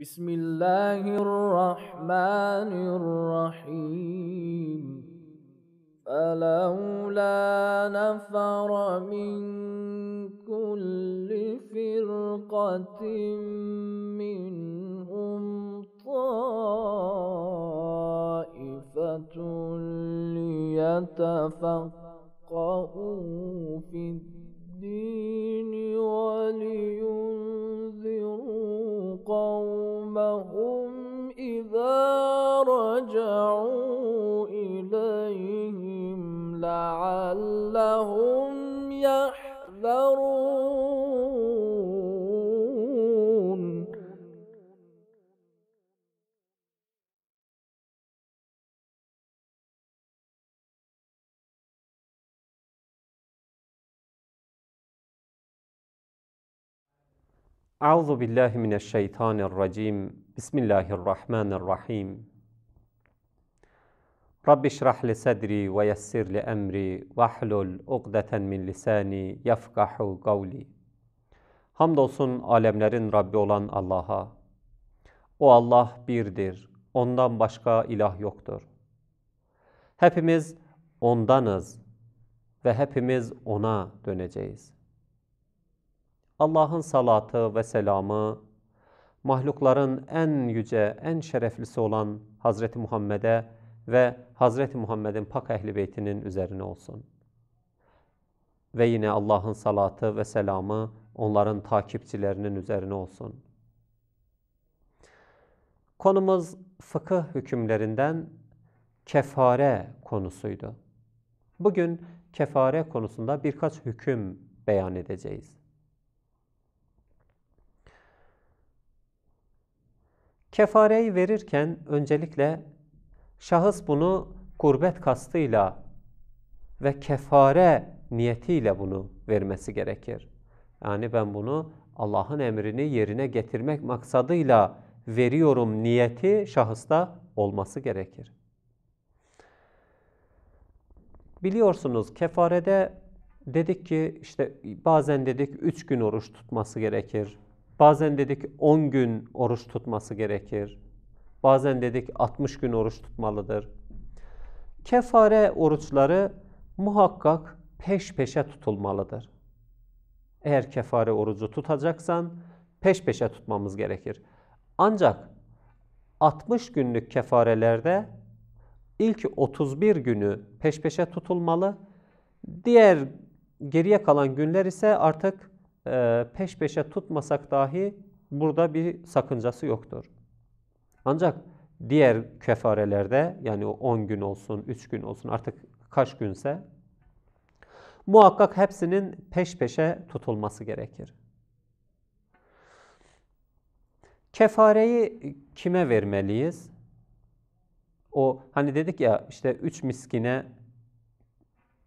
بسم الله الرحمن الرحيم. فلولا نفر من كل فرقة منهم طائفة ليتفقهوا في الدين ولينذروا قومهم إذا رجعوا إليهم لعلهم يحذرون Euzu billahi mineşşeytanirracim. Bismillahirrahmanirrahim. Rabbi şrah li sadri ve yessir li emri ve hlul ukdeten min lisani yefkahu kavli. Hamdolsun alemlerin Rabbi olan Allah'a. O Allah birdir. Ondan başka ilah yoktur. Hepimiz ondanız ve hepimiz ona döneceğiz. Allah'ın salatı ve selamı, mahlukların en yüce, en şereflisi olan Hazreti Muhammed'e ve Hazreti Muhammed'in pak ehli beytinin üzerine olsun. Ve yine Allah'ın salatı ve selamı onların takipçilerinin üzerine olsun. Konumuz fıkıh hükümlerinden kefare konusuydu. Bugün kefare konusunda birkaç hüküm beyan edeceğiz. Kefareyi verirken öncelikle şahıs bunu kurbet kastıyla ve kefare niyetiyle bunu vermesi gerekir. Yani ben bunu Allah'ın emrini yerine getirmek maksadıyla veriyorum niyeti şahısta olması gerekir. Biliyorsunuz kefarede dedik ki işte bazen dedik üç gün oruç tutması gerekir. Bazen dedik 10 gün oruç tutması gerekir. Bazen dedik 60 gün oruç tutmalıdır. Kefare oruçları muhakkak peş peşe tutulmalıdır. Eğer kefare orucu tutacaksan peş peşe tutmamız gerekir. Ancak 60 günlük kefarelerde ilk 31 günü peş peşe tutulmalı. Diğer geriye kalan günler ise artık peş peşe tutmasak dahi burada bir sakıncası yoktur. Ancak diğer kefarelerde yani 10 gün olsun, 3 gün olsun artık kaç günse muhakkak hepsinin peş peşe tutulması gerekir. Kefareyi kime vermeliyiz? O hani dedik ya işte 3 miskine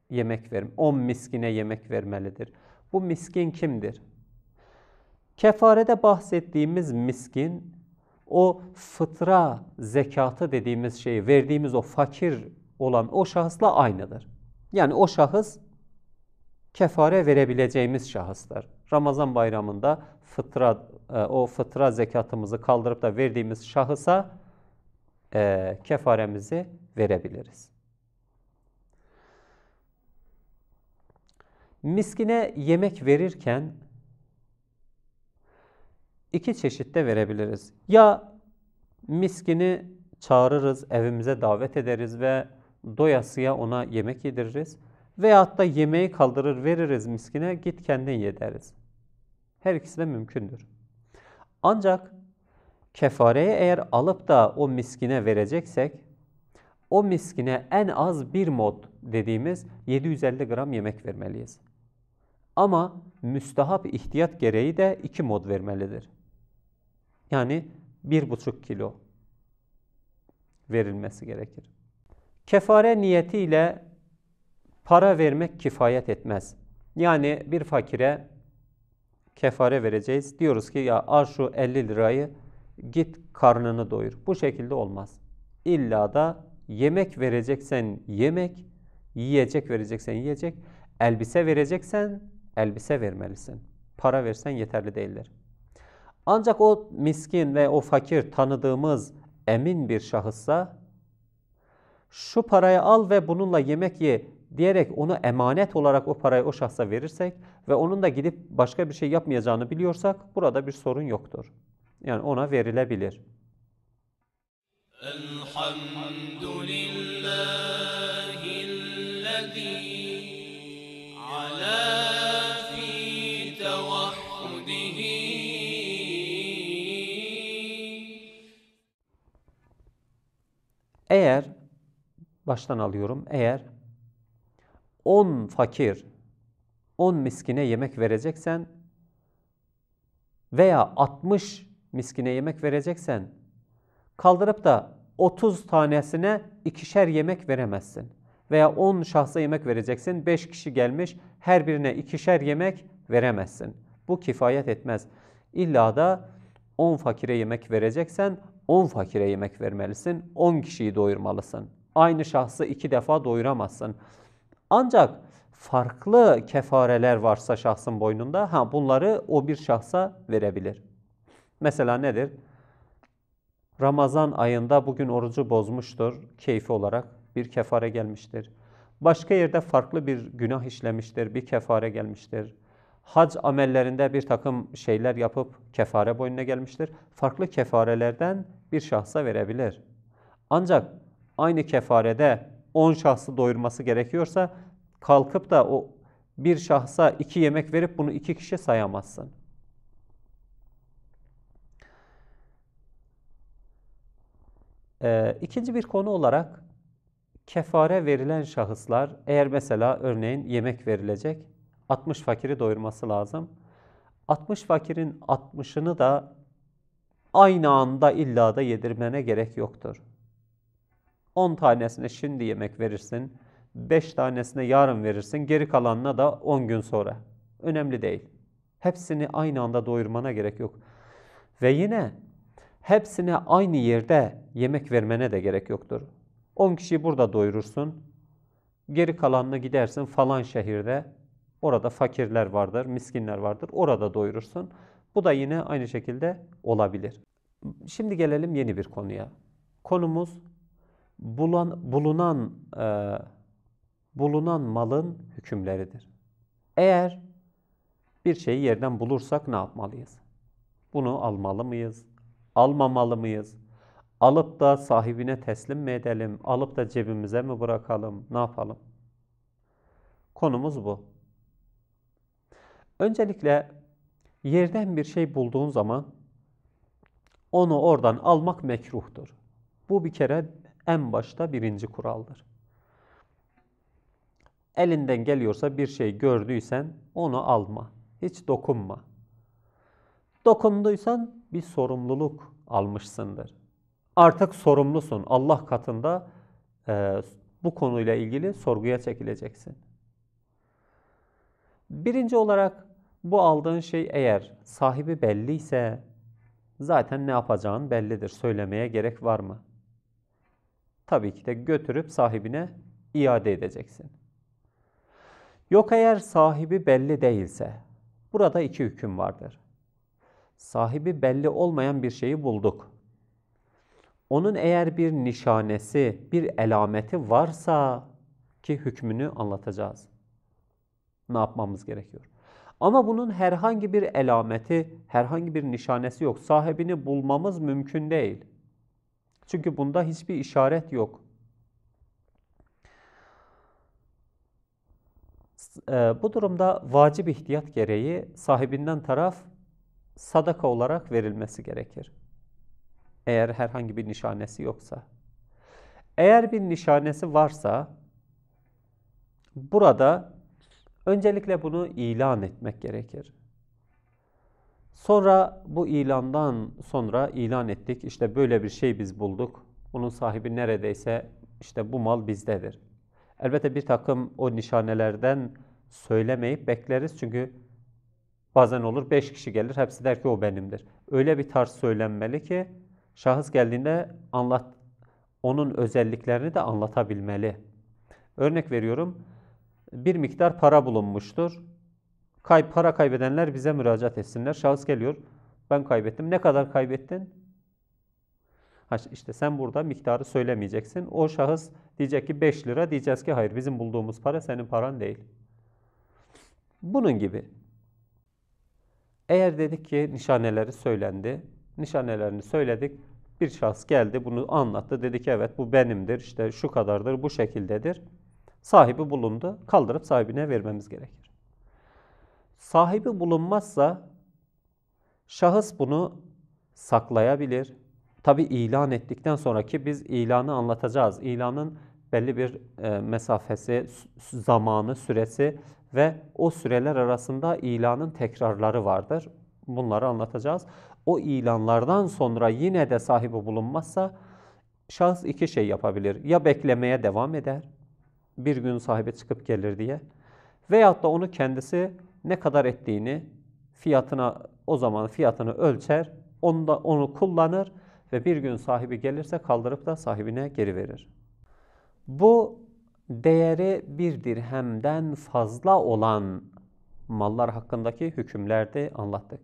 yemek verim, 10 miskine yemek vermelidir. Bu miskin kimdir? Kefarede bahsettiğimiz miskin o fıtra zekatı dediğimiz şeyi verdiğimiz o fakir olan o şahısla aynıdır. Yani o şahıs kefare verebileceğimiz şahıslar. Ramazan bayramında fıtra o fıtra zekatımızı kaldırıp da verdiğimiz şahısa e, kefaremizi verebiliriz. Miskine yemek verirken iki çeşitte verebiliriz. Ya miskini çağırırız, evimize davet ederiz ve doyasıya ona yemek yediririz. Veyahut da yemeği kaldırır veririz miskine, git kendin ye deriz. Her ikisi de mümkündür. Ancak kefareye eğer alıp da o miskine vereceksek, o miskine en az bir mod dediğimiz 750 gram yemek vermeliyiz. Ama müstahap ihtiyat gereği de iki mod vermelidir. Yani bir buçuk kilo verilmesi gerekir. Kefare niyetiyle para vermek kifayet etmez. Yani bir fakire kefare vereceğiz. Diyoruz ki ya al şu 50 lirayı git karnını doyur. Bu şekilde olmaz. İlla da yemek vereceksen yemek, yiyecek vereceksen yiyecek, elbise vereceksen elbise vermelisin. Para versen yeterli değildir. Ancak o miskin ve o fakir tanıdığımız emin bir şahıssa şu parayı al ve bununla yemek ye diyerek onu emanet olarak o parayı o şahsa verirsek ve onun da gidip başka bir şey yapmayacağını biliyorsak burada bir sorun yoktur. Yani ona verilebilir. Elhamdülillah Eğer baştan alıyorum. Eğer 10 fakir, 10 miskine yemek vereceksen veya 60 miskine yemek vereceksen kaldırıp da 30 tanesine ikişer yemek veremezsin. Veya 10 şahsa yemek vereceksin. 5 kişi gelmiş. Her birine ikişer yemek veremezsin. Bu kifayet etmez. İlla da 10 fakire yemek vereceksen 10 fakire yemek vermelisin. 10 kişiyi doyurmalısın. Aynı şahsı iki defa doyuramazsın. Ancak farklı kefareler varsa şahsın boynunda ha bunları o bir şahsa verebilir. Mesela nedir? Ramazan ayında bugün orucu bozmuştur keyfi olarak bir kefare gelmiştir. Başka yerde farklı bir günah işlemiştir, bir kefare gelmiştir. Hac amellerinde bir takım şeyler yapıp kefare boynuna gelmiştir. Farklı kefarelerden bir şahsa verebilir. Ancak aynı kefarede 10 şahsı doyurması gerekiyorsa kalkıp da o bir şahsa iki yemek verip bunu iki kişi sayamazsın. Ee, ikinci bir konu olarak kefare verilen şahıslar eğer mesela örneğin yemek verilecek 60 fakiri doyurması lazım. 60 fakirin 60'ını da aynı anda illa da yedirmene gerek yoktur. 10 tanesine şimdi yemek verirsin, 5 tanesine yarın verirsin, geri kalanına da 10 gün sonra. Önemli değil. Hepsini aynı anda doyurmana gerek yok. Ve yine hepsine aynı yerde yemek vermene de gerek yoktur. 10 kişiyi burada doyurursun, geri kalanını gidersin falan şehirde, orada fakirler vardır, miskinler vardır, orada doyurursun. Bu da yine aynı şekilde olabilir. Şimdi gelelim yeni bir konuya. Konumuz bulan, bulunan e, bulunan malın hükümleridir. Eğer bir şeyi yerden bulursak ne yapmalıyız? Bunu almalı mıyız? Almamalı mıyız? Alıp da sahibine teslim mi edelim? Alıp da cebimize mi bırakalım? Ne yapalım? Konumuz bu. Öncelikle yerden bir şey bulduğun zaman onu oradan almak mekruhtur. Bu bir kere en başta birinci kuraldır. Elinden geliyorsa bir şey gördüysen onu alma. Hiç dokunma. Dokunduysan bir sorumluluk almışsındır. Artık sorumlusun. Allah katında e, bu konuyla ilgili sorguya çekileceksin. Birinci olarak bu aldığın şey eğer sahibi belliyse zaten ne yapacağın bellidir. Söylemeye gerek var mı? Tabii ki de götürüp sahibine iade edeceksin. Yok eğer sahibi belli değilse, burada iki hüküm vardır. Sahibi belli olmayan bir şeyi bulduk. Onun eğer bir nişanesi, bir elameti varsa ki hükmünü anlatacağız. Ne yapmamız gerekiyor? Ama bunun herhangi bir elameti, herhangi bir nişanesi yok. Sahibini bulmamız mümkün değil. Çünkü bunda hiçbir işaret yok. E, bu durumda vacip ihtiyat gereği sahibinden taraf sadaka olarak verilmesi gerekir. Eğer herhangi bir nişanesi yoksa. Eğer bir nişanesi varsa burada öncelikle bunu ilan etmek gerekir. Sonra bu ilandan sonra ilan ettik. İşte böyle bir şey biz bulduk. Bunun sahibi neredeyse işte bu mal bizdedir. Elbette bir takım o nişanelerden söylemeyip bekleriz. Çünkü bazen olur beş kişi gelir hepsi der ki o benimdir. Öyle bir tarz söylenmeli ki şahıs geldiğinde anlat onun özelliklerini de anlatabilmeli. Örnek veriyorum. Bir miktar para bulunmuştur. Kay, para kaybedenler bize müracaat etsinler. Şahıs geliyor. Ben kaybettim. Ne kadar kaybettin? Ha işte sen burada miktarı söylemeyeceksin. O şahıs diyecek ki 5 lira. Diyeceğiz ki hayır bizim bulduğumuz para senin paran değil. Bunun gibi. Eğer dedik ki nişaneleri söylendi. Nişanelerini söyledik. Bir şahıs geldi bunu anlattı. Dedi ki evet bu benimdir. işte şu kadardır bu şekildedir. Sahibi bulundu. Kaldırıp sahibine vermemiz gerekir. Sahibi bulunmazsa şahıs bunu saklayabilir. Tabi ilan ettikten sonraki biz ilanı anlatacağız. İlanın belli bir e, mesafesi, zamanı, süresi ve o süreler arasında ilanın tekrarları vardır. Bunları anlatacağız. O ilanlardan sonra yine de sahibi bulunmazsa şahıs iki şey yapabilir. Ya beklemeye devam eder, bir gün sahibi çıkıp gelir diye veyahut da onu kendisi ne kadar ettiğini fiyatına o zaman fiyatını ölçer, onu da onu kullanır ve bir gün sahibi gelirse kaldırıp da sahibine geri verir. Bu değeri bir dirhemden fazla olan mallar hakkındaki hükümlerde anlattık.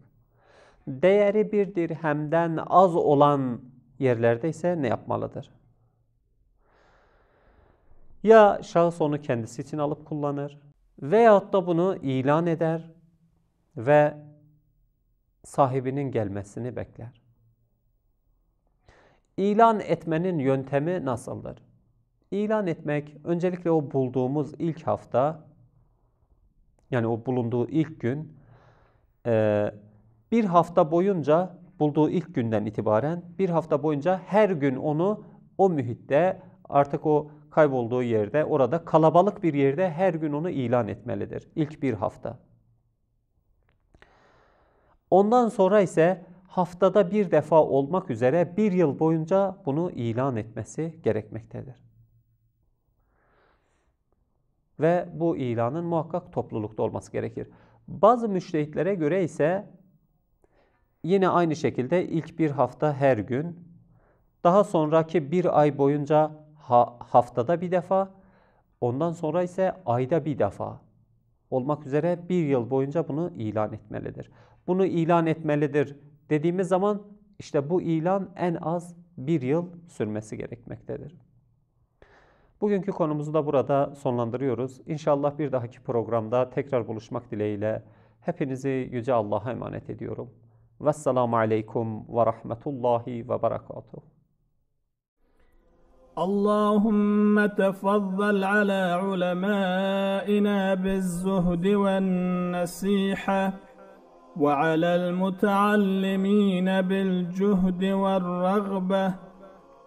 Değeri bir dirhemden az olan yerlerde ise ne yapmalıdır? Ya şahıs onu kendisi için alıp kullanır veyahut da bunu ilan eder ve sahibinin gelmesini bekler. İlan etmenin yöntemi nasıldır? İlan etmek öncelikle o bulduğumuz ilk hafta yani o bulunduğu ilk gün e, bir hafta boyunca bulduğu ilk günden itibaren bir hafta boyunca her gün onu o mühitte artık o kaybolduğu yerde orada kalabalık bir yerde her gün onu ilan etmelidir. İlk bir hafta. Ondan sonra ise haftada bir defa olmak üzere bir yıl boyunca bunu ilan etmesi gerekmektedir. Ve bu ilanın muhakkak toplulukta olması gerekir. Bazı müştehitlere göre ise yine aynı şekilde ilk bir hafta her gün, daha sonraki bir ay boyunca haftada bir defa, ondan sonra ise ayda bir defa olmak üzere bir yıl boyunca bunu ilan etmelidir. Bunu ilan etmelidir dediğimiz zaman işte bu ilan en az bir yıl sürmesi gerekmektedir. Bugünkü konumuzu da burada sonlandırıyoruz. İnşallah bir dahaki programda tekrar buluşmak dileğiyle hepinizi Yüce Allah'a emanet ediyorum. Vesselamu Aleyküm ve Rahmetullahi ve Berekatuhu. اللهم تفضل على علمائنا بالزهد والنصيحة وعلى المتعلمين بالجهد والرغبة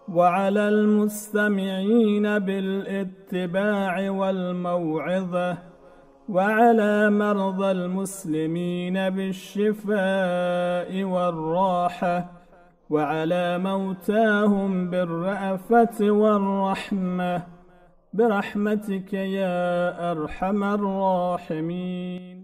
وعلى المستمعين بالاتباع والموعظة وعلى مرضى المسلمين بالشفاء والراحة وعلى موتاهم بالرأفة والرحمة. برحمتك يا أرحم الراحمين.